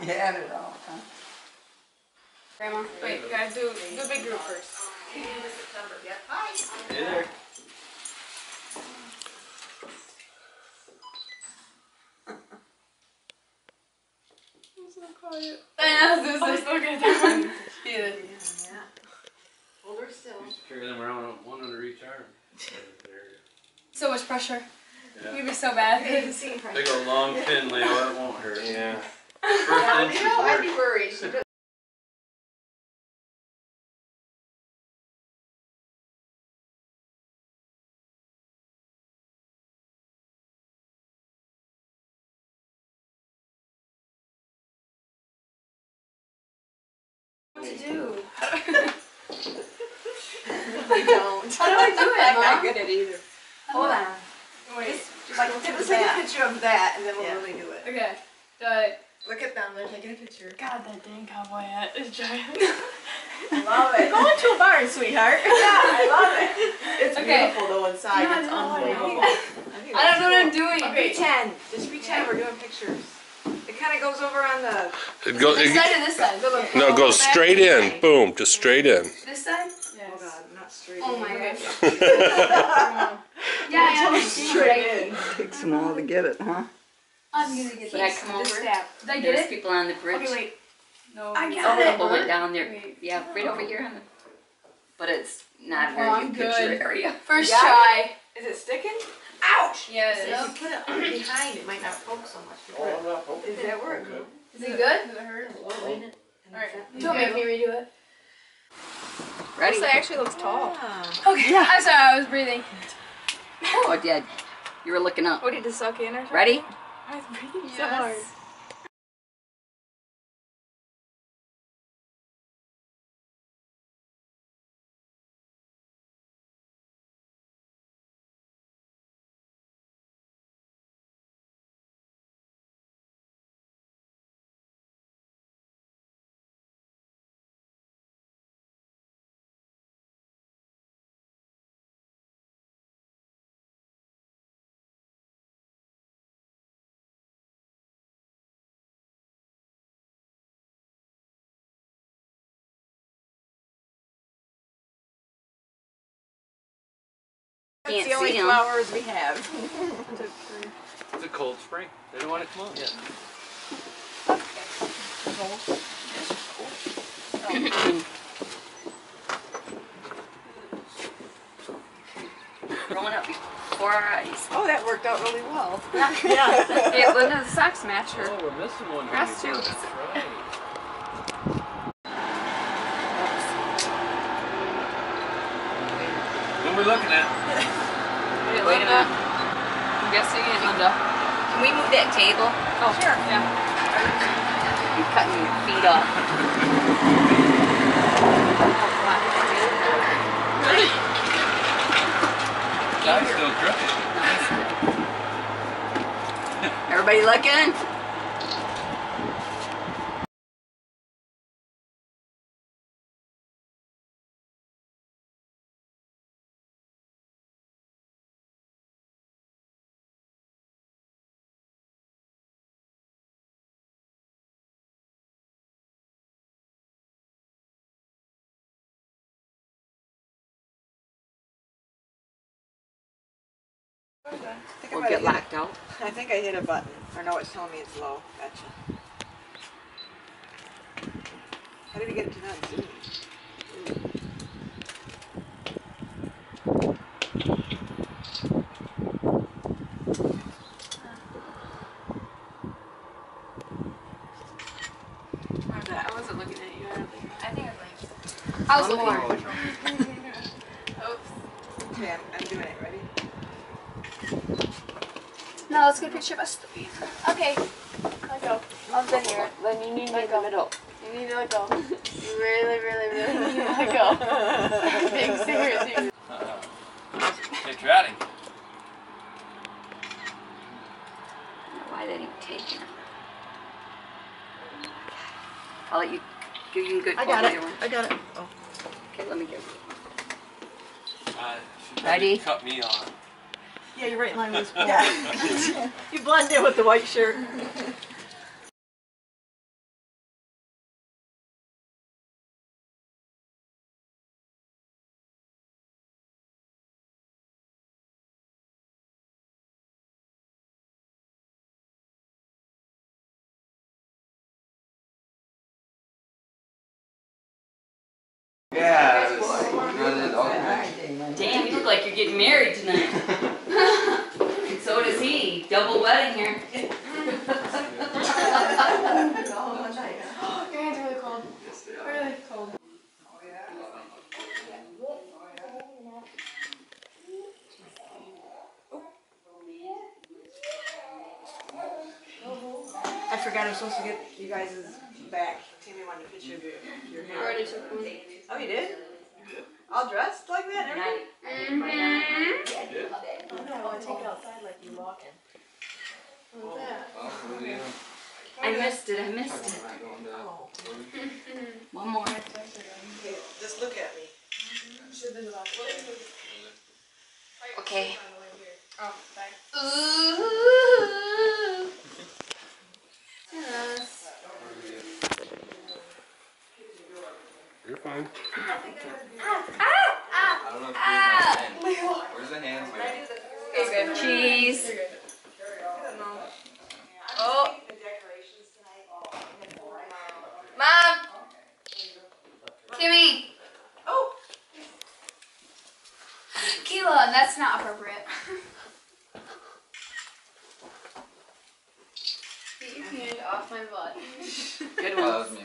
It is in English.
You had it all, huh? Grandma. Wait, guys, do do big group first. Hey there. I'm so quiet. Yeah, this is so good. Yeah. Hold her still. Just carry them around one under each arm. So much pressure. Yeah. You'd be so bad. Big old long pin, Leo, it won't hurt. Yeah. Yeah, you know, I'd be worried. She does- What to do? We don't. How do I do it, I'm Mom? not good at either. Hold on. Wait. Like, give us a picture of that and then we'll Yeah. really do it. Okay. It. Look at them, they're taking a picture. God, that dang cowboy hat is giant. Love it. Going to a barn, sweetheart. Yeah, I love it. It's Okay. beautiful though inside. Yeah, it's know, I unbelievable. know. think I don't know what I'm doing. cool. Pretend. Just pretend we're doing pictures. It kind of goes over on the. It goes, This it, side or this side? no, it goes straight in. Boom, just straight in. This side? Oh God, not straight. Oh in. my gosh. Yeah, yeah. Straight in. Takes them all to get it, huh? I'm gonna get When I these. come over, Did I get there's it? people on the bridge. Okay, wait. No. I wait. got Oh, it. hold it down there. Wait. Yeah, right over here on the. But it's not a Oh, very I'm good picture good. area. First You try. Is it sticking? Ouch! Yeah, So it if you put it on behind, it might not poke so much. You put it- Is that where it goes? Is it good? Does it hurt? Lean it. and Alright. set- Don't make me redo it. Ready? This actually looks tall. Ah. Okay. I'm sorry, I was breathing. Oh, it did. You were looking up. What did the suck in or something? Ready? I was breathing so hard. That's Can't the only flowers we have. It's a cold spring. They don't want to come out yet. Growing up before our eyes. Oh, that worked out really well. Yeah. Yeah, the socks match her. Oh, we're missing one. Grass here. too. That's right. What are we looking at? Wait, Wait a Linda. minute. I'm guessing it's Linda. Can we move that table? Oh, sure. Yeah. You're cutting your feet off. Guy's still crooked. Everybody looking? Or might get locked out? a- I think I hit a button. Or no, it's telling me it's low. Gotcha. How did we get it to not zoom? I wasn't looking at you. I don't think. I think I blinked. I was looking. Oops. Okay, I'm, I'm doing it. Ready? Now let's get a picture of us three. Okay. Let go. I've been here. Then you need me in the middle. You need to let go. You really, really, really need to let go. Being serious here. Uh, Hey, Trotty. Why they ain't taking it? I'll let you give you a good I got it. I got it. Oh. Okay, let me get Uh, Ready? Cut me off. Yeah, you're right in line with his yeah. You blend in with the white shirt. Yeah. Damn, you look like you're getting married tonight. Double wedding here. Your hands are really cold. Really cold. I forgot I'm supposed to get you guys' back. Tammy wanted a picture of your, your I hair. already took one. Oh, you did? All dressed like that and everything? Mm-hmm. Oh no, I want to take it outside like you walking. What's that? I missed it. I missed it. Oh. One more. Okay, just look at me. Okay. Oh, bye. Ooh. Yes. You're fine. Ah, ah, ah, I don't know if you use. Where's the hands go? It's good. Cheese. You're good. Oh. Mom! Kimmy! Oh. Kayla, that's not appropriate. Get your hand off my butt. Good one.